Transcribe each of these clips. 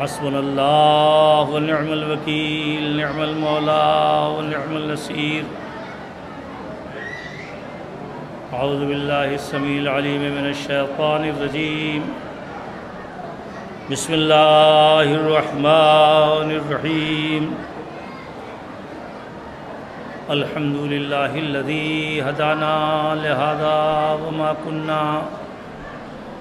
हसबल्लामकील नमौलामनसीर आउज़बिल्लामीमीम बसमीम अलहमदिल्लादी हदाना लिहाजा वमा कन्ना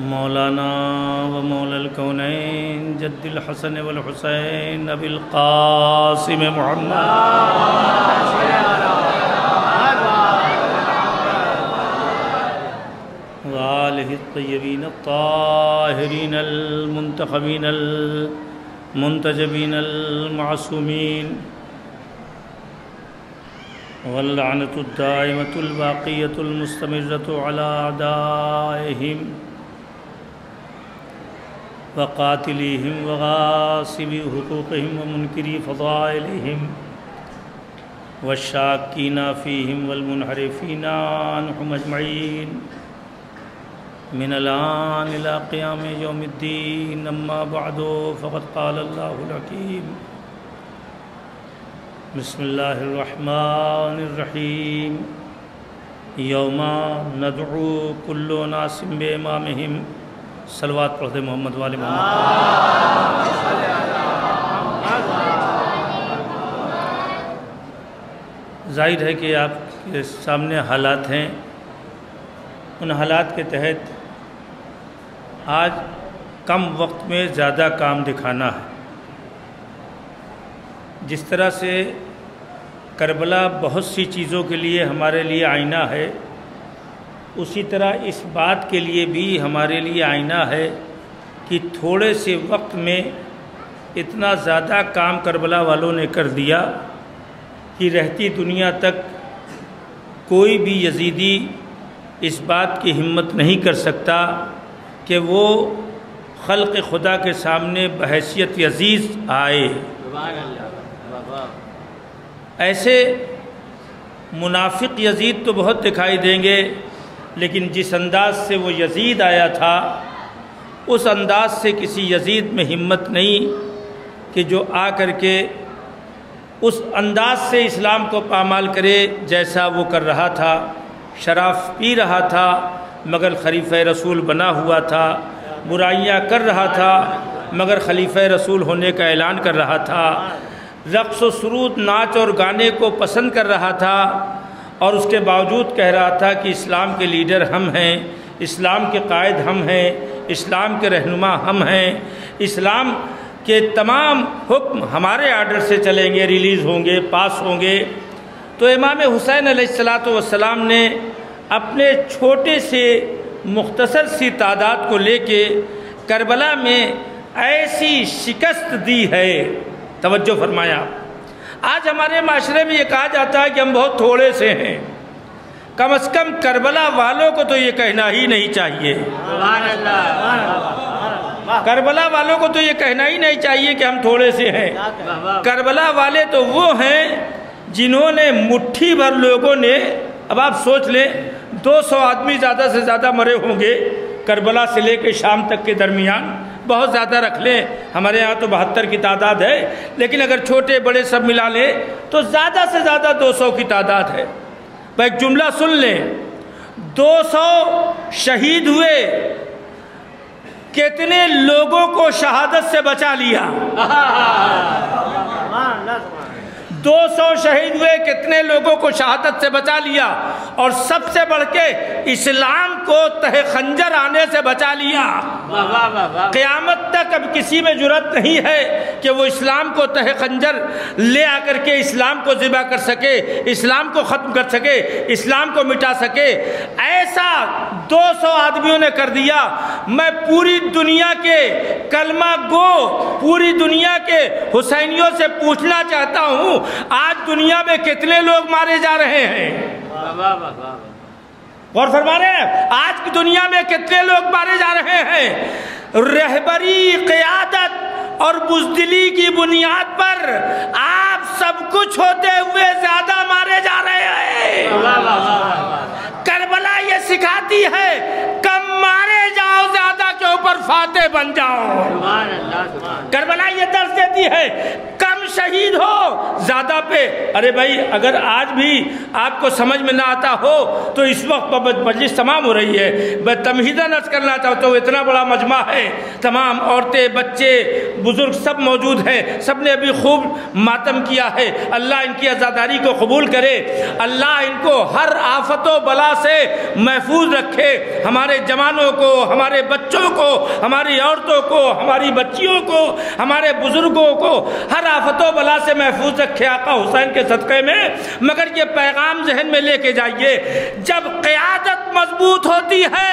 मौलाना व मौल कौनैन जद्दिल हसन वल हुसैन अबिल कासिम मोहम्मद। वालहितयबीन ताहरीन अलमुंतखबीन अलमुंतजबीन अलमासूमीन वल्लानतुद्दाइमतुलबाक़ियतुलमुस्तमिरतु अला अदाइहिम। वक़ातिलिहिम वगासिबी हुकूक़िहिम व मुनकरी फ़ज़ाइलिहिम वशाकीना फ़ीहिम वलमुनहरिफ़ीना अनहुम मिनलान इला क़ियाम यौमिद्दीन। अम्मा फ़क़द क़ाल अल्लाहुल बसमीम यौमा नदू कुल्लो नासिम बेमामहिम। सलवात पढ़ते मोहम्मद वाले मोहम्मद। ज़ाहिर है कि आपके सामने हालात हैं। उन हालात के तहत आज कम वक्त में ज़्यादा काम दिखाना है। जिस तरह से करबला बहुत सी चीज़ों के लिए हमारे लिए आईना है उसी तरह इस बात के लिए भी हमारे लिए आईना है कि थोड़े से वक्त में इतना ज़्यादा काम करबला वालों ने कर दिया कि रहती दुनिया तक कोई भी यजीदी इस बात की हिम्मत नहीं कर सकता कि वो खल्क़ खुदा के सामने बहसीत यजीज़ आए। ऐसे मुनाफिक यजीद तो बहुत दिखाई देंगे लेकिन जिस अंदाज से वो यजीद आया था, उस अंदाज से किसी यजीद में हिम्मत नहीं कि जो आ कर के उस अंदाज से इस्लाम को पामाल करे जैसा वो कर रहा था। शराफ पी रहा था, मगर खलीफ़ रसूल बना हुआ था, बुराइयाँ कर रहा था, मगर खलीफ़ रसूल होने का ऐलान कर रहा था। रक्स सरूद नाच और गाने को पसंद कर रहा था और उसके बावजूद कह रहा था कि इस्लाम के लीडर हम हैं, इस्लाम के कायद हम हैं, इस्लाम के रहनुमा हम हैं। इस्लाम के तमाम हुक्म हमारे आर्डर से चलेंगे, रिलीज़ होंगे, पास होंगे। तो इमाम हुसैन सलाम ने अपने छोटे से मुख्तसर सी तादाद को लेके करबला में ऐसी शिकस्त दी है। तवज्जो फरमाया आज हमारे माशरे में ये कहा जाता है कि हम बहुत थोड़े से हैं। कम अज़ कम करबला वालों को तो ये कहना ही नहीं चाहिए। करबला वालों को तो ये कहना ही नहीं चाहिए कि हम थोड़े से हैं। करबला वाले तो वो हैं जिन्होंने मुट्ठी भर लोगों ने, अब आप सोच लें 200 आदमी ज़्यादा से ज़्यादा मरे होंगे करबला से लेकर शाम तक के दरमियान। बहुत ज़्यादा रख लें। हमारे यहाँ तो बहत्तर की तादाद है लेकिन अगर छोटे बड़े सब मिला लें तो ज़्यादा से ज़्यादा 200 की तादाद है। भाई एक जुमला सुन लें। 200 शहीद हुए कितने लोगों को शहादत से बचा लिया? 200 शहीद हुए कितने लोगों को शहादत से बचा लिया और सबसे बढ़ के इस्लाम को तह खंजर आने से बचा लिया। क़यामत तक अब किसी में ज़रूरत नहीं है कि वो इस्लाम को तह खंजर ले आकर के इस्लाम को ज़िबा कर सके इस्लाम को ख़त्म कर सके इस्लाम को मिटा सके। ऐसा 200 आदमियों ने कर दिया। मैं पूरी दुनिया के कलमा गो पूरी दुनिया के हुसैनियों से पूछना चाहता हूँ, आज दुनिया में कितने लोग मारे जा रहे हैं? और फरमा रहे आज की दुनिया में कितने लोग मारे जा रहे हैं? रहबरी, क्यादत और बुजदिली की बुनियाद पर आप सब कुछ होते हुए ज़्यादा मारे जा रहे हैं। करबला ये सिखाती है कम मारे जाओ ज़्यादा के ऊपर फाते बन जाओ। करबला ये दर्श देती है शहीद हो। ज़्यादा पे, अरे भाई, अगर आज भी आपको समझ में ना आता हो तो इस वक्त मजलिस तमाम हो रही है। मैं तमहीदा नर्ज करना चाहता हूँ, इतना बड़ा मजमा है। तमाम औरतें, बच्चे, बुज़ुर्ग सब मौजूद हैं। सबने अभी खूब मातम किया है। अल्लाह इनकी आज़ादारी को कबूल करे। अल्लाह इनको हर आफतों, बला से महफूज रखे। हमारे जवानों को, हमारे बच्चों को, हमारी औरतों को, हमारी बच्चियों को, हमारे बुज़ुर्गों को हर आफतों बला से महफूज रखे आका हुसैन के सदक़े में, मगर ये पैगाम जहन में लेके जाइए, जब क़्यादत मज़बूत होती है,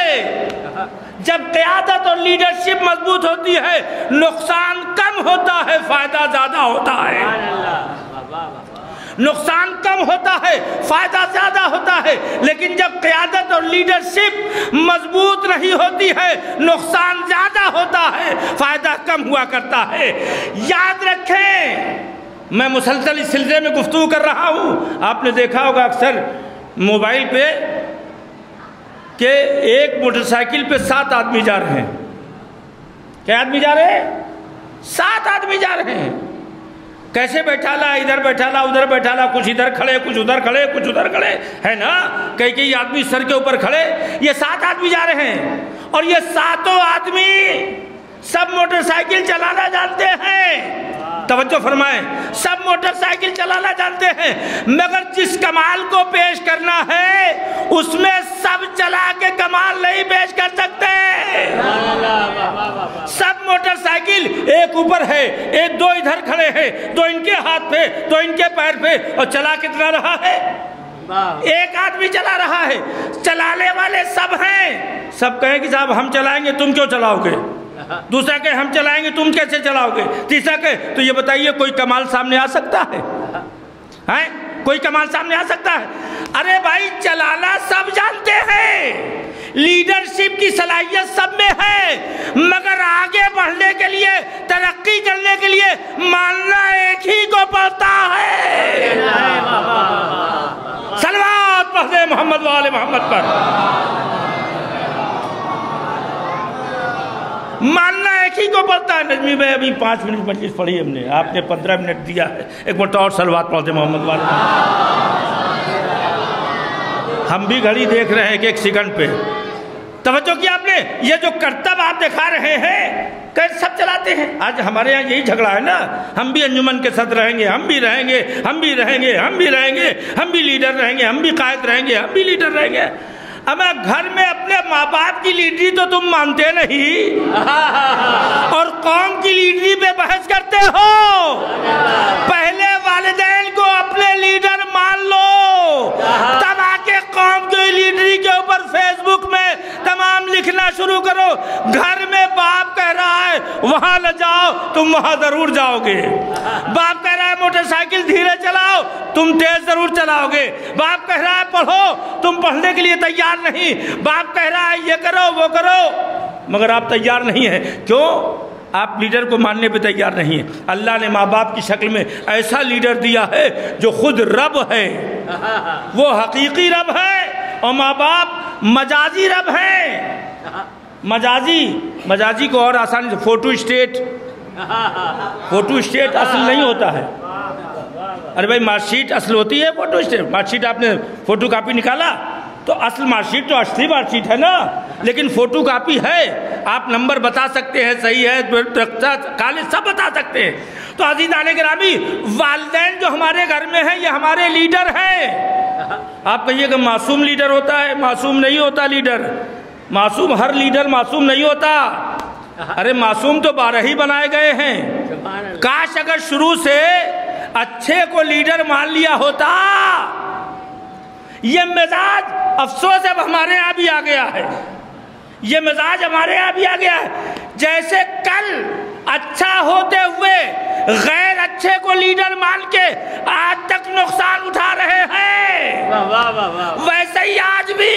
जब क़्यादत और लीडरशिप मज़बूत होती है, नुकसान कम होता है, फ़ायदा ज़्यादा होता है। नुकसान कम होता है, फ़ायदा ज़्यादा होता है, लेकिन जब क्यादत और लीडरशिप मज़बूत नहीं होती है, नुकसान ज़्यादा होता है, फ़ायदा कम हुआ करता है। याद रखें, मैं मुसलसल इस सिलसिले में गुफ्तु कर रहा हूँ। आपने देखा होगा अक्सर मोबाइल पे कि एक मोटरसाइकिल पे सात आदमी जा रहे हैं। क्या आदमी जा रहे हैं? सात आदमी जा रहे हैं। कैसे बैठा ला इधर बैठा ला उधर बैठा ला कुछ इधर खड़े, कुछ उधर खड़े, कुछ उधर खड़े, है ना? कई कई आदमी सर के ऊपर खड़े। ये सात आदमी जा रहे हैं और ये सातों आदमी सब मोटरसाइकिल चलाना जानते हैं। तवज्जो फरमाए। सब मोटरसाइकिल चलाना जानते हैं, मगर जिस कमाल को पेश करना है, उसमें सब चला के कमाल नहीं पेश कर सकते। सब मोटरसाइकिल एक ऊपर है, एक दो इधर खड़े हैं, दो इनके हाथ पे, दो इनके पैर पे, और चला कितना रहा है? एक आदमी चला रहा है, चलाने वाले सब हैं। सब कहें कि साहब, हम चलाएँगे, तुम क्यों चलाओगे? दूसरा के हम चलाएँगे, तुम कैसे चलाओगे? तीसरा के तो ये बताइए, कोई कमाल सामने आ सकता है? हैं? कोई कमाल सामने आ सकता है? अरे भाई, चलाना सब जानते हैं। लीडरशिप की सलाहियत सब में है। मगर आगे बढ़ने के लिए, तरक्की करने के लिए मानना एक ही को पड़ता है। सलवात पढ़े मोहम्मद वाले मोहम्मद पर। मानना एक ही को पड़ता है। नजमी भाई, अभी पाँच मिनट मजलिस पढ़ी हमने। आपने पंद्रह मिनट दिया है। एक बार और सलवात पढ़ते मोहम्मद वाले। हम भी घड़ी देख रहे हैं एक एक सेकंड पे। तवज्जो किया आपने? ये जो कर्तव्य आप दिखा रहे हैं, कर सब चलाते हैं। आज हमारे यहाँ यही झगड़ा है ना। हम भी अंजुमन के साथ रहेंगे, हम भी रहेंगे, हम भी रहेंगे, हम भी रहेंगे, हम भी लीडर रहेंगे, हम भी कायद रहेंगे, हम भी लीडर रहेंगे। अब घर में अपने माँ बाप की लीडरी तो तुम मानते नहीं। और कौम की लीडरी पे बहस करते हो। पहले वालदेन को अपने लीडर मान लो। तब आके कौम की लीडरी के ऊपर फेसबुक में तमाम लिखना शुरू करो। घर में बाप कह रहा है, वहाँ न जाओ, तुम वहाँ ज़रूर जाओगे। बाप कह रहा है, मोटरसाइकिल धीरे चलाओ, तुम तेज ज़रूर चलाओगे। बाप कह रहा है, पढ़ो, तुम पढ़ने के लिए तैयार नहीं। बाप कह रहा है, ये करो, वो करो। मगर आप तैयार नहीं है। क्यों? आप लीडर को मानने पे तैयार नहीं है। अल्लाह ने माँ बाप की शक्ल में ऐसा लीडर दिया है जो खुद रब है। वो हकीकी रब है और माँ बाप मजाजी रब है। मजाजी मजाजी को और आसानी से फ़ोटो स्टेट। फ़ोटो स्टेट असल नहीं होता है। अरे भाई, मार्कशीट असल होती है फ़ोटो स्टेट। मार्कशीट आपने फ़ोटो कापी निकाला तो असल मार्कशीट तो असली मार्कशीट है ना। लेकिन फ़ोटो कापी है आप नंबर बता सकते हैं, सही है कॉलेज सब बता सकते हैं। तो अज़ीज़ आने ग्रामी वालदेन जो हमारे घर में है, ये हमारे लीडर हैं। आप कहिएगा, मासूम लीडर होता है, मासूम नहीं होता लीडर। मासूम, हर लीडर मासूम नहीं होता। अरे, मासूम तो बारह ही बनाए गए हैं। काश अगर शुरू से अच्छे को लीडर मान लिया होता। ये मिजाज अफसोस अब हमारे यहाँ भी आ गया है। ये मिजाज हमारे यहाँ भी आ गया है। जैसे कल अच्छा होते हुए गैर अच्छे को लीडर मान के आज तक नुकसान उठा रहे हैं। वैसे ही आज भी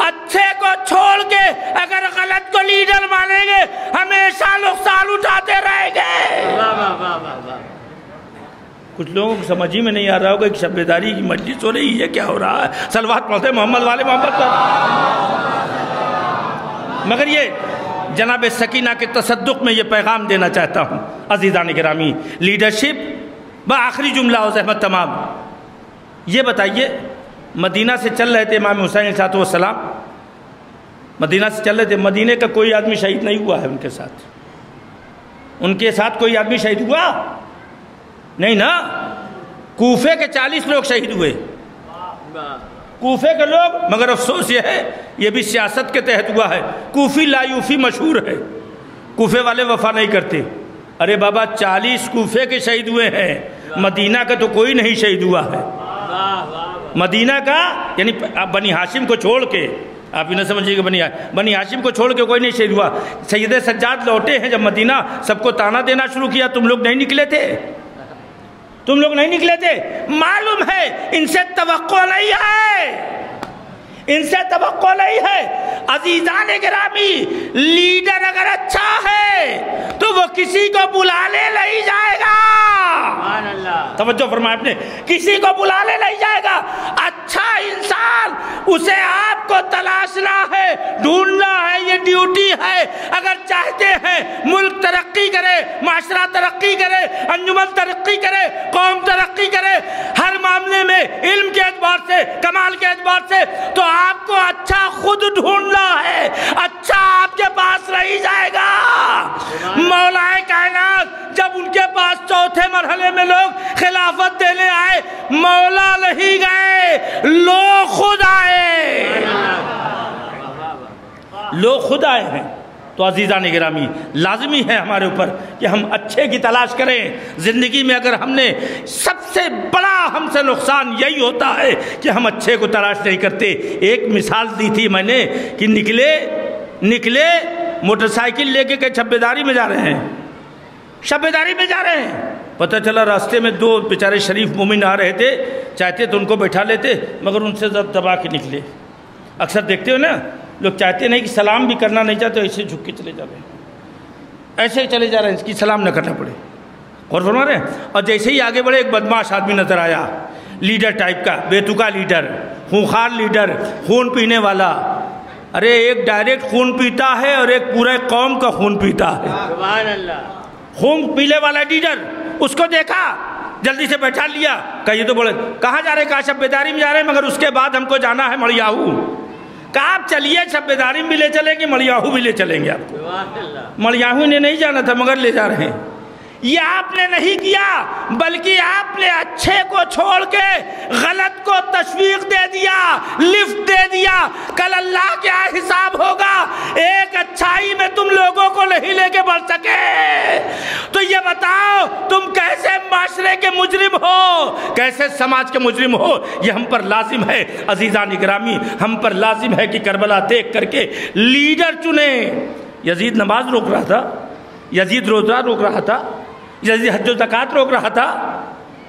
अच्छे को छोड़ के अगर गलत को लीडर मानेंगे हमेशा नुकसान उठाते रहेंगे। कुछ लोगों को समझ ही में नहीं आ रहा होगा कि शब्बेदारी की मस्जिद हो रही है क्या हो रहा है। सलवात पढ़ते मोहम्मद वाले मोहम्मद मगर ये जनाब सकीना के तसदुक में ये पैगाम देना चाहता हूँ, अजीज़ान ग्रामी। लीडरशिप व आखिरी जुमला हो अहमद तमाम। ये बताइए, मदीना से चल रहे थे इमाम हुसैन सलाम? मदीना से चल रहे थे, मदीने का कोई आदमी शहीद नहीं हुआ है उनके साथ? उनके साथ कोई आदमी शहीद हुआ? नहीं ना? कूफे के चालीस लोग शहीद हुए। कूफे के लोग? मगर अफसोस ये है ये भी सियासत के तहत हुआ है। कूफी लायूफी मशहूर है। कूफे वाले वफा नहीं करते। अरे बाबा, चालीस कूफे के शहीद हुए हैं। मदीना का तो कोई नहीं शहीद हुआ है। मदीना का, यानी आप बनी हाशिम को छोड़ के, आप इन्हें समझिएगा बनी बनी हाशिम को छोड़ के कोई नहीं शहीद हुआ। सैद सज्जाद लौटे हैं जब मदीना, सबको ताना देना शुरू किया। तुम लोग नहीं निकले थे। तुम लोग नहीं निकले थे। मालूम है, इनसे तो नहीं है। इनसे तो नहीं है। अजीजान ग्रामी लीडर अगर अच्छा है तो वो किसी को बुलाने नहीं जाएगा। तवज्जो फरमाए आपने किसी को बुलाने नहीं जाएगा। अच्छा इंसान, उसे आपको तलाशना है, ढूंढना है, ये ड्यूटी है। अगर चाहते हैं, मुल्क तरक्की करे, माशरा तरक्की करे, अंजुमन तरक्की करे, कौम तरक्की करे, हर मामले में इल्म के एतबार से, कमाल के एतबार से तो आपको अच्छा खुद ढूंढना है अच्छा आपके पास रही जाएगा। मौलाए कायनात, जब उनके पास चौथे मरहले में लोग खिलाफत देने आए, मौला नहीं गए, लोग खुद आए। लोग खुद आए हैं। तो अजीज़ा निगरामी लाजमी है हमारे ऊपर कि हम अच्छे की तलाश करें। ज़िंदगी में अगर हमने सबसे बड़ा हमसे नुकसान यही होता है कि हम अच्छे को तलाश नहीं करते। एक मिसाल दी थी मैंने कि निकले निकले, मोटरसाइकिल लेके के छब्बेदारी में जा रहे हैं। छब्बेदारी में जा रहे हैं। पता चला रास्ते में दो बेचारे शरीफ मोमिन आ रहे थे, चाहते तो उनको बैठा लेते, मगर उनसे जब दबा के निकले। अक्सर देखते हो ना, लोग चाहते नहीं कि सलाम भी करना नहीं चाहते, ऐसे झुक के चले जा रहे हैं। ऐसे ही चले जा रहे हैं, इसकी सलाम न करना पड़े। और फरमा रहे हैं, और जैसे ही आगे बढ़े, एक बदमाश आदमी नज़र आया। लीडर टाइप का, बेतुका लीडर, खूंखार लीडर, खून पीने वाला अरे एक डायरेक्ट खून पीता है और एक पूरे कौम का खून पीता है। खून पीले वाला लीडर उसको देखा जल्दी से बैठा लिया। कहिए तो बोले कहाँ जा रहे कहा बेदारी में जा रहे मगर उसके बाद हमको जाना है मड़ियाहू। कहा आप चलिए छब्बेदारी में भी ले चलेंगे मड़ियाहू भी ले चलेंगे आपको। मड़ियाहू ने नहीं जाना था मगर ले जा रहे हैं। ये आपने नहीं किया बल्कि आपने अच्छे को छोड़ के गलत को तशवीक दे दिया लिफ्ट कल अल्लाह क्या हिसाब होगा। एक अच्छाई में तुम लोगों को नहीं लेके बढ़ सके। तो ये बताओ, तुम कैसे माशरे के मुजरिम हो? कैसे समाज के मुजरिम हो? ये हम पर लाजिम है, अजीजा निगरामी हम पर लाजिम है कि करबला देख करके लीडर चुने। यजीद नमाज़ रोक रहा था, यजीद रोजा रोक रहा था जैसे हज जक़ात रोक रहा था।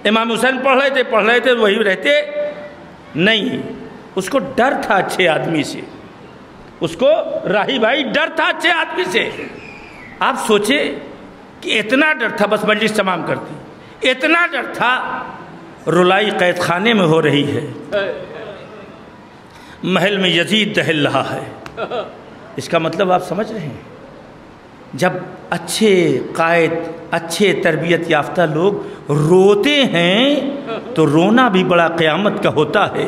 इमाम हुसैन पढ़ रहे थे, पढ़ रहे थे, वही रहते। नहीं। उसको डर था अच्छे आदमी से। उसको राही भाई डर था अच्छे आदमी से। आप सोचे कि इतना डर था, बस मजलिस तमाम करती। इतना डर था, रुलाई कैद खाने में हो रही है। महल में यजीद दहल रहा है। इसका मतलब आप समझ रहे हैं? जब अच्छे कायद, अच्छे तरबियत याफ्ता लोग रोते हैं तो रोना भी बड़ा क़यामत का होता है।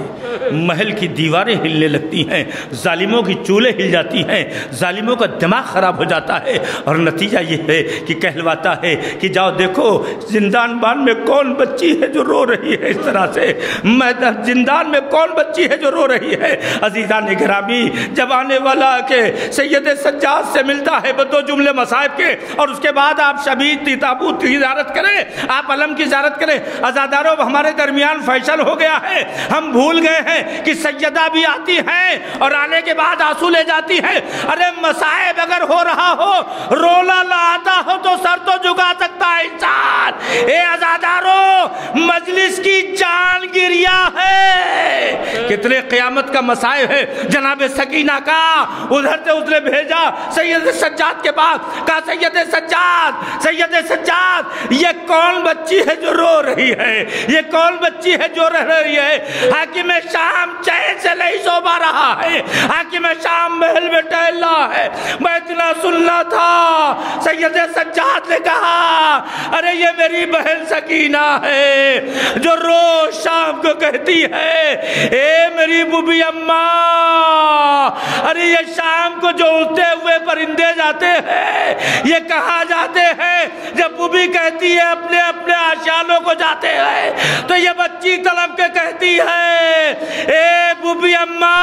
महल की दीवारें हिलने लगती हैं, जालिमों की चूल्हे हिल जाती हैं, जालिमों का दिमाग ख़राब हो जाता है। और नतीजा ये है कि कहलवाता है कि जाओ देखो जिंदान बान में कौन बच्ची है जो रो रही है इस तरह से? मैदान, जिंदान में कौन बच्ची है जो रो रही है? अजीज़ा ने ग्रामी जब आने वाला के सैद सज्जाद से मिलता है, बदो जुमले मसाहब के और उसके बाद आप शबीद ताबूत की इजारत करें, आप अलम की इजारत करें। आज़ादारों, हमारे दरमियान फैसल हो गया है। हम भूल गए हैं कि सैयदा भी आती है और आने के बाद आँसू ले जाती है। अरे मसायब अगर हो रहा हो, रोला लाता हो तो सर तो झुका सकता है इंसान। ए आज़ादारों, मजलिस की जान गिरिया है। कितने क़यामत का मसाए है। जनाब सकीना का, उधर से उसने भेजा सैयद सज्जाद के पास। कहा सैयद सज्जाद सैयद सज्जाद, ये कौन बच्ची है जो रो रही है? ये कौन बच्ची है जो रह रही है? हाकिम शाम चैन से नहीं सो पा रहा है। हाकिम शाम महल में टहल रहा है। मैं इतना सुनना था। सैयद सज्जाद ने कहा, अरे ये मेरी बहन सकीना है, जो रोज शाम को कहती है, ए मेरी बुबी अम्मा, अरे ये शाम को जो उठते हुए परिंदे जाते हैं ये कहा जाते हैं, जब बुबी कहती है, अपने अपने आशालों को जाते हैं तो ये बच्ची तलब के कहती है, ए बुबी अम्मा,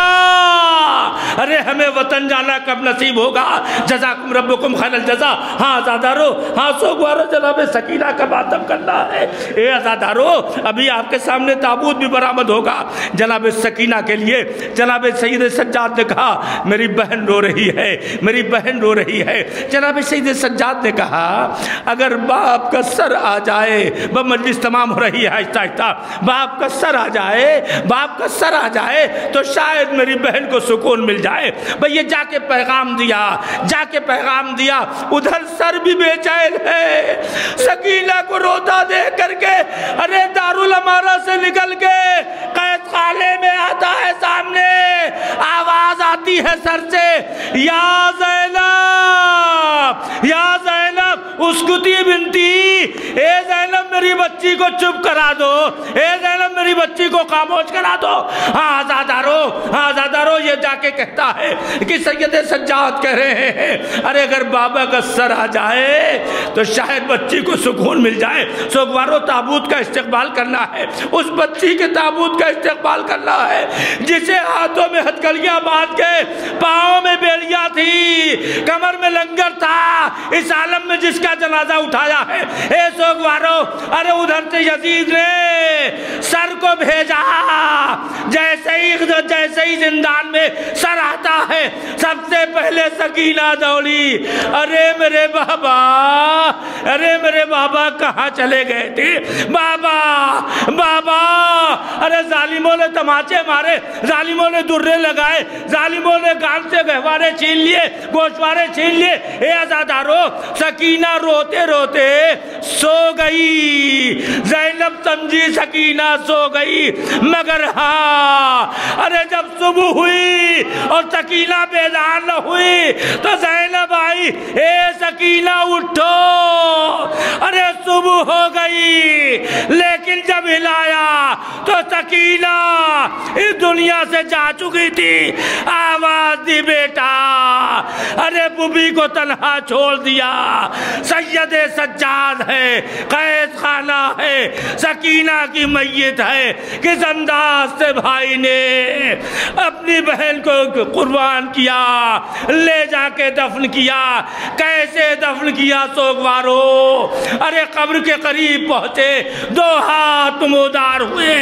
अरे हमें वतन जाना कब नसीब होगा? जजाकुम रब्बुकुम खैरल जजा। हाँ आजादारो हाँ सोगवारो जनाब, सकीना का मातम करना है। ए आजादारो, अभी आपके सामने ताबूत भी बरामद होगा। जनाब सकीना के लिए, जनाब सईद सज्जाद ने कहा, मेरी बहन रो रही है, मेरी बहन रो रही है। जनाब सईद सज्जाद ने कहा, अगर बाप का सर आ जाए, वह मजलिस तमाम हो रही है, आहिस्ता आहिस्ता, बाप का सर आ जाए, बाप का सर आ जाए तो शायद मेरी बहन को सुकून मिल जाए। भाई ये जाके पैगाम दिया, जाके पैगाम दिया, उधर सर भी बेचैन है। सकीना को रोता देख करके, अरे दारुल अमारा से निकल के कैद खाने में आता है सामने, आवाज़ आती है सर से, या जैनब या जैनब उसकुती बिनती ए जैनब मेरी बच्ची को चुप करा दो। ए जैनब, मेरी बच्ची को खामोश करा दो। हाँ आजादारो हाँ आजादारो, ये जाके कहता है कि सैयद सज्जाद कह रहे हैं, अरे अगर बाबा का सर आ जाए तो शायद बच्ची को सुकून मिल जाए। सोगवारो, ताबूत का इस्तेमाल करना है। उस बच्ची के ताबूत का इस्तेमाल करना है, जिसे हाथों में हथकड़ियाँ बाँध के पाओ में बेड़िया थी, कमर में लंगर था, इस आलम में जिसका जनाजा उठाया है। ए सोगवारो अरे उधर से यजीद ने सर को भेजा। जैसे ही जैसे ही जिंदान में सर आता है, सबसे पहले सकीना दौड़ी। अरे मेरे बाबा, अरे मेरे बाबा, कहाँ चले गए थे? बाबा बाबा, अरे जालिमों ने तमाचे मारे, जालिमों ने दुर्रे लगाए, जालिमों ने गान से गहवारे छीन लिए, गोशवारे छीन लिए। आजादारो, सकीना रोते रोते सो गई। जैनब समझी सकीना सो गई, मगर हा, अरे जब सुबह हुई और सकीना बेदार न हुई तो जैनब आई, ए सकीना, उठो। अरे सुबह हो गई, लेकिन जब हिलाया तो सकीना इस दुनिया से जा चुकी थी। आवाज़ दी, बेटा, अरे बुबी को तनहा छोड़ दिया। सैयद सज्जाद है, कैद खाना है, सकीना की मैयत है, किस अंदाज से भाई ने अपनी बहन को कुर्बान किया, ले जाके दफन किया, कैसे दफन किया, सोगवारो? अरे कब्र के करीब पहुँचे दो हाथ मुदार हुए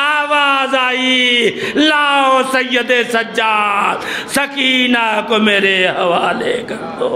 आवाज़ आई लाओ सैयद सज्जाद सकीना को मेरे हवाले कर दो